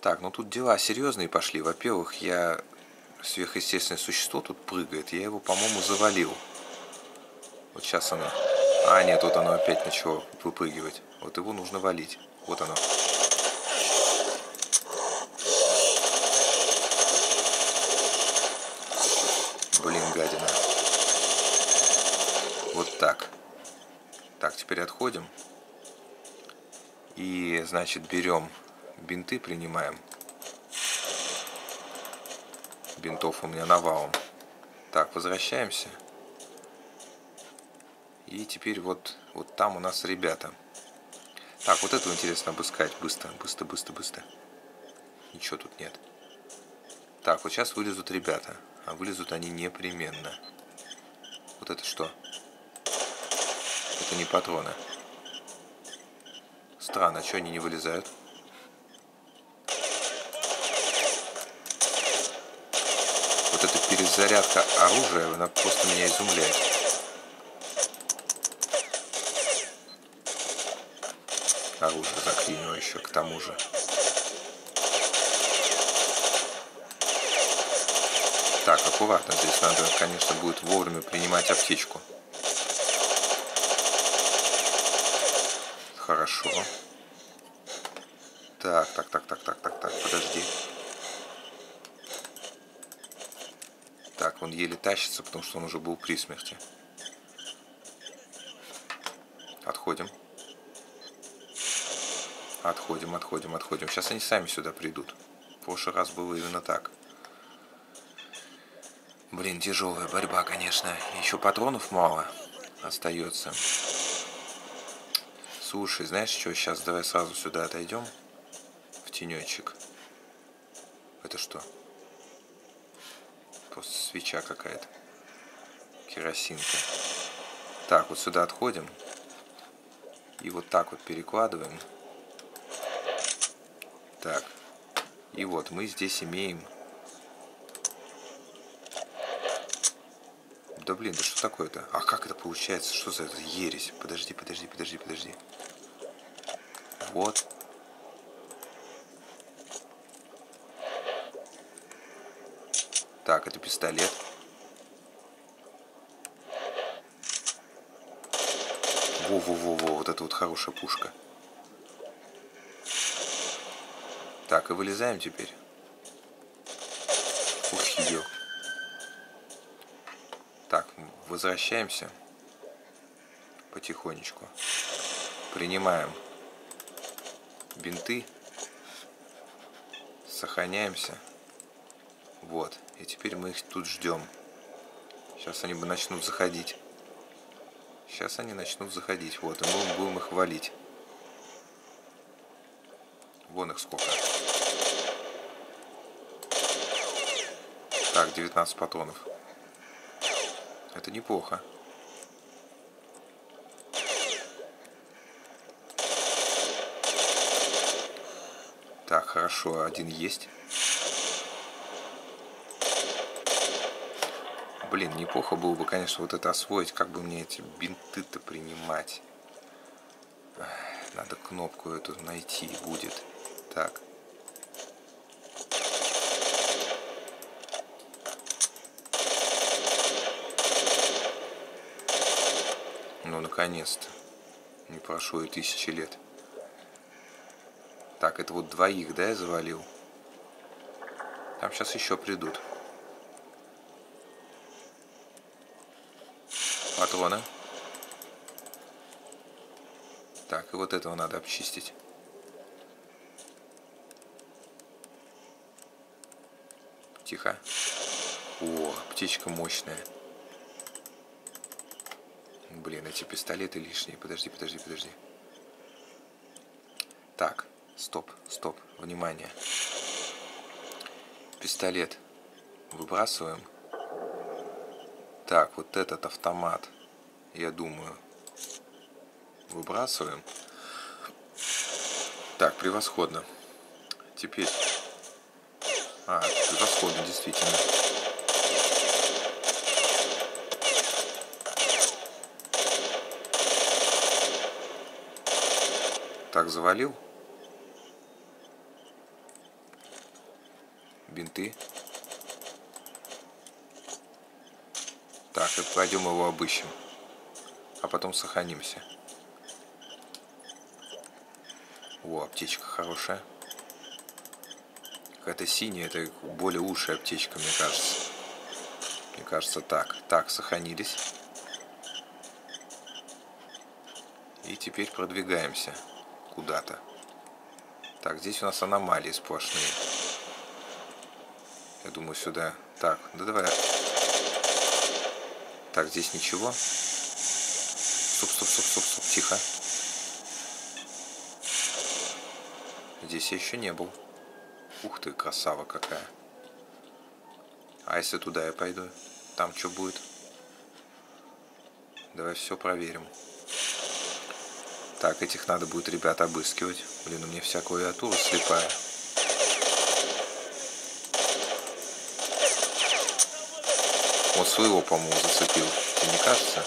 Так, ну тут дела серьезные пошли. Во-первых, я сверхъестественное существо тут прыгает. Я его, по-моему, завалил. Вот сейчас оно. А, нет, вот оно опять начало выпрыгивать. Вот его нужно валить. Вот оно. Блин, гадина. Вот так. Так, теперь отходим. И, значит, берем бинты, принимаем. Бинтов у меня навалом. Так, возвращаемся. И теперь вот, вот там у нас ребята. Так, вот это интересно обыскать. Быстро, быстро, быстро, быстро. Ничего тут нет. Так, вот сейчас вылезут ребята. А вылезут они непременно. Вот это что? Это не патроны. Странно, что они не вылезают? Вот эта перезарядка оружия, она просто меня изумляет. Оружие заклинило еще к тому же. Так, аккуратно. Здесь надо, конечно, будет вовремя принимать аптечку. Хорошо. Так, так, так, так, так, так, так, подожди. Так, он еле тащится, потому что он уже был при смерти. Отходим. Отходим, отходим, отходим. Сейчас они сами сюда придут. В прошлый раз было именно так. Блин, тяжелая борьба, конечно. Еще патронов мало остается. Слушай, знаешь что, сейчас давай сразу сюда отойдем. В тенечек. Это что? Просто свеча какая-то. Керосинка. Так, вот сюда отходим. И вот так вот перекладываем. Так. И вот мы здесь имеем... Да блин, да что такое-то? А как это получается? Что за это? Ересь. Подожди, подожди, подожди, подожди. Вот. Так, это пистолет. Во-во-во-во, вот это вот хорошая пушка. Так, и вылезаем теперь. Ух, ё. Так, возвращаемся. Потихонечку. Принимаем бинты. Сохраняемся. Вот. И теперь мы их тут ждем. Сейчас они бы начнут заходить. Сейчас они начнут заходить. Вот, и мы будем их валить. Вон их сколько. Так, 19 патронов. Это неплохо. Так, хорошо, один есть. Блин, неплохо было бы, конечно, вот это освоить, как бы мне эти бинты-то принимать. Надо кнопку эту найти будет. Так. Ну, наконец-то. Не прошло и тысячи лет. Так, это вот двоих, да, я завалил? Там сейчас еще придут. Патроны. Так, и вот этого надо обчистить. Тихо. О, птичка мощная. Блин, эти пистолеты лишние. Подожди, подожди, подожди. Так, стоп, стоп, внимание. Пистолет выбрасываем. Так, вот этот автомат, я думаю, выбрасываем. Так, превосходно. Теперь... А, превосходно, действительно. Так, завалил. бинты. Так, и пойдем его обыщем. А потом сохранимся. О, аптечка хорошая. Какая-то синяя, это более ушная аптечка, мне кажется. Мне кажется, так. Так, сохранились. И теперь продвигаемся куда-то. Так, здесь у нас аномалии сплошные. Я думаю, сюда... Так, да давай. Так, здесь ничего. Стоп, стоп, стоп, стоп, стоп, тихо. Здесь я еще не был. Ух ты, красава какая. А если туда я пойду? Там что будет? Давай все проверим. Так, этих надо будет, ребят, обыскивать. Блин, у меня вся клавиатура слепая. Вот своего, по-моему, зацепил. Тебе не кажется?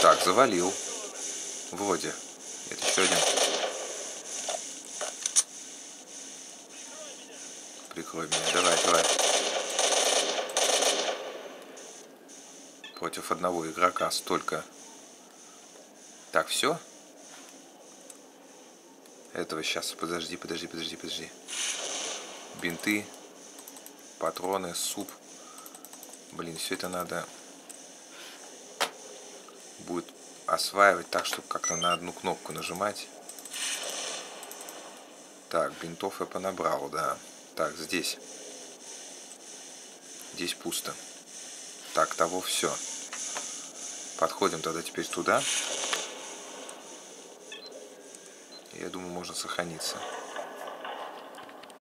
Так, завалил. Вроде. Это еще один. Прикрой меня. Давай, давай. Против одного игрока столько. Так, все? Этого сейчас. Подожди, подожди, подожди, подожди. Бинты, патроны, суп. Блин, все это надо будет осваивать так, чтобы как-то на одну кнопку нажимать. Так, бинтов я понабрал, да. Так, здесь. Здесь пусто. Так, того все. Подходим тогда теперь туда. Я думаю, можно сохраниться.